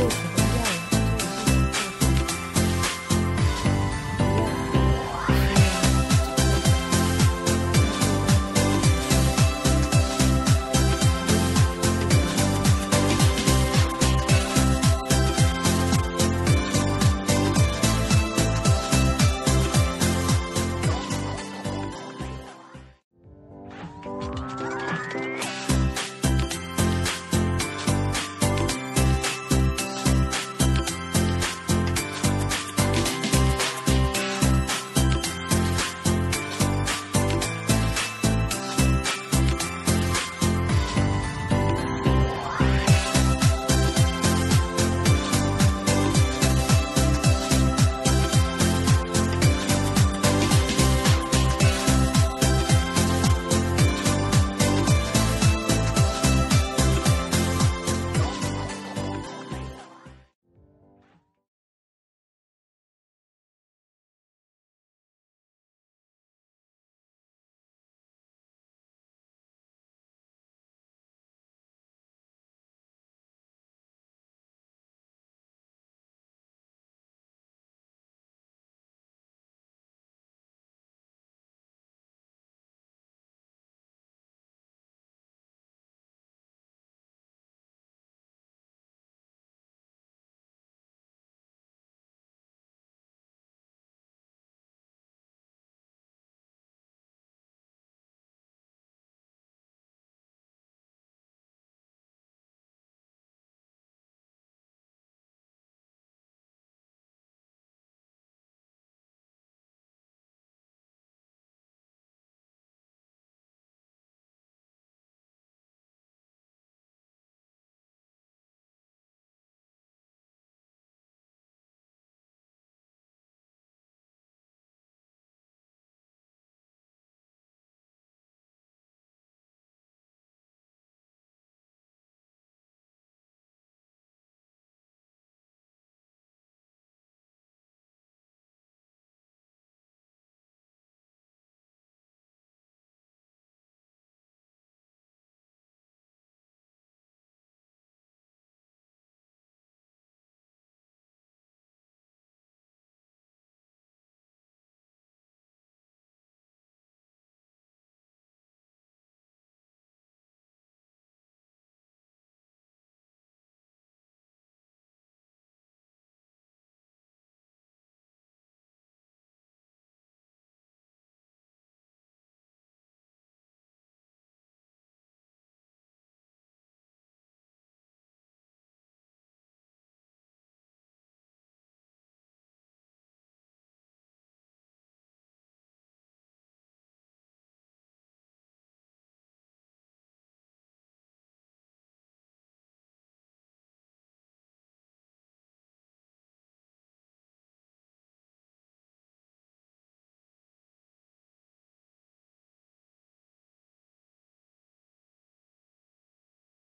Whoa.